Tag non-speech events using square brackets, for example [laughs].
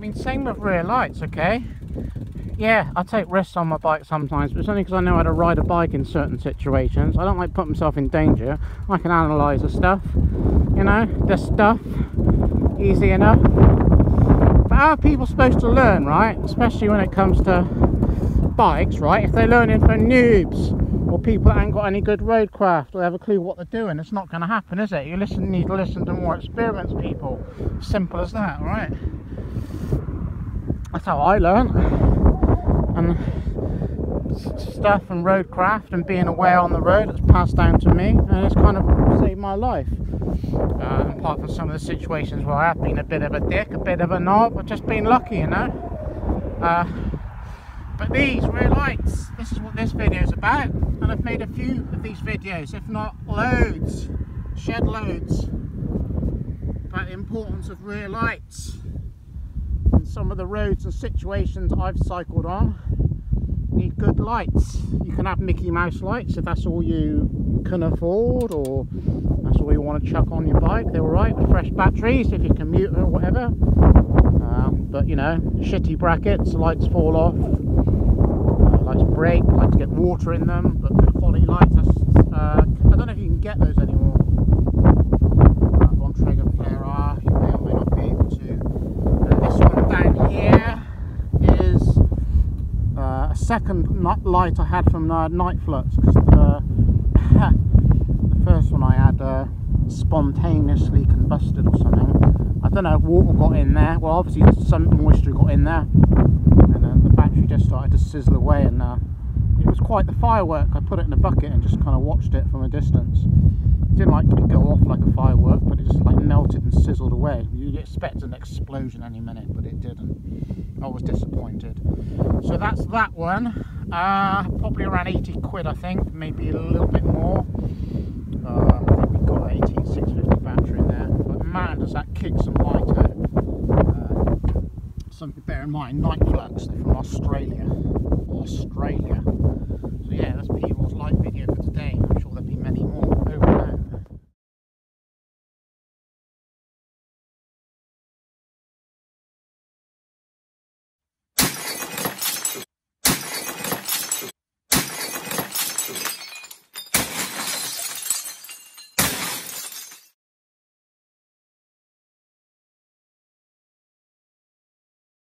mean, same with rear lights, okay? Yeah, I take risks on my bike sometimes, but it's only because I know how to ride a bike in certain situations. I don't like put myself in danger. I can analyse the stuff, you know, the stuff, easy enough. But how are people supposed to learn, right? Especially when it comes to bikes, right? If they're learning from noobs or people that ain't got any good roadcraft or have a clue what they're doing, it's not going to happen, is it? You listen, need to listen to more experienced people. Simple as that, right? That's how I learn. And stuff and roadcraft and being aware on the road it's passed down to me and it's kind of saved my life. Uh, apart from some of the situations where I have been a bit of a dick, a bit of a knob, I've just been lucky, you know. Uh, but these rear lights, this is what this video is about. And I've made a few of these videos, if not loads, shed loads, about the importance of rear lights and some of the roads and situations I've cycled on need good lights. You can have Mickey Mouse lights if that's all you can afford or that's all you want to chuck on your bike. They're alright with fresh batteries if you commute or whatever. Um, but you know, shitty brackets, lights fall off, uh, lights break, lights get water in them, but good quality lights. Uh, I don't know if you can get those anymore. Uh, Bontrager Flare R, you may or may not be able to. This one down here is uh, a second light I had from uh, Niteflux because the, [laughs] the first one I had uh, spontaneously combusted or something. I don't know if water got in there. Well, obviously some moisture got in there, and uh, the battery just started to sizzle away, and uh, quite the firework. I put it in a bucket and just kind of watched it from a distance. It didn't like go off like a firework, but it just like melted and sizzled away. You'd expect an explosion any minute, but it didn't. I was disappointed. So that's that one. Uh, probably around 80 quid, I think, maybe a little bit more. Uh, we've got 18650 battery in there, but man, does that kick some light out. Uh, something to bear in mind, Niteflux, they're from Australia. Australia. So yeah, that's Peter's light video for today.